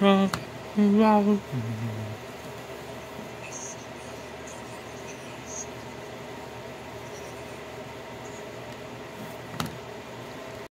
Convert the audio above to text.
rock.